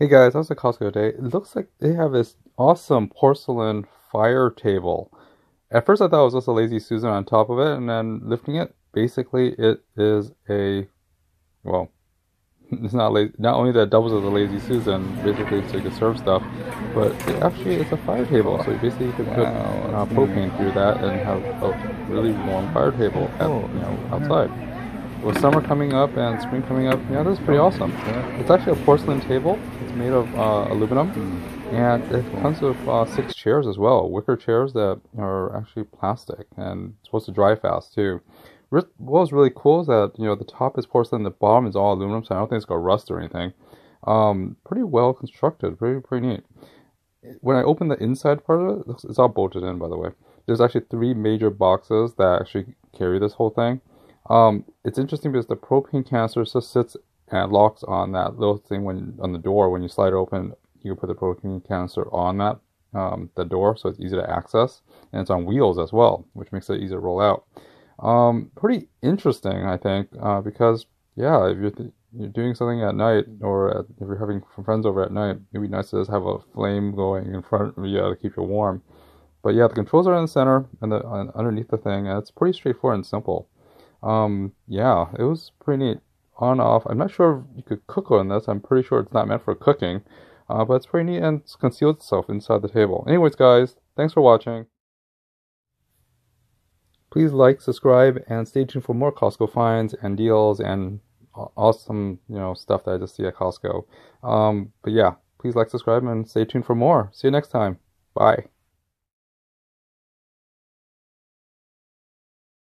Hey guys, how's the Costco day? It looks like they have this awesome porcelain fire table. At first I thought it was just a lazy Susan on top of it, and then lifting it, basically it is a, well, it's not lazy, not only that doubles as a lazy Susan, basically so you can serve stuff, but it actually it's a fire table, so you basically you can put uh, propane through that and have a really warm fire table at, you know, outside with summer coming up and spring coming up, yeah, this is pretty awesome. It's actually a porcelain table. It's made of uh, aluminum, mm. and it comes with uh, six chairs as well, wicker chairs that are actually plastic and supposed to dry fast too. What was really cool is that you know the top is porcelain, the bottom is all aluminum, so I don't think it's gonna rust or anything. Um, pretty well constructed, pretty pretty neat. When I open the inside part of it, it's all bolted in, by the way. There's actually three major boxes that actually carry this whole thing. Um, it's interesting because the propane canister just sits and locks on that little thing when on the door. When you slide it open, you can put the propane canister on that um, the door, so it's easy to access, and it's on wheels as well, which makes it easy to roll out. Um, pretty interesting, I think, uh, because yeah, if you're, th- you're doing something at night, or at, if you're having friends over at night, it'd be nice to just have a flame going in front of you to keep you warm. But yeah, the controls are in the center and the uh, underneath the thing, and it's pretty straightforward and simple. Um, yeah, it was pretty neat. On off. I'm not sure if you could cook on this. I'm pretty sure it's not meant for cooking. Uh, but it's pretty neat and it's concealed itself inside the table. Anyways, guys, thanks for watching. Please like, subscribe, and stay tuned for more Costco finds and deals and awesome, you know, stuff that I just see at Costco. Um, but yeah, please like, subscribe, and stay tuned for more. See you next time. Bye.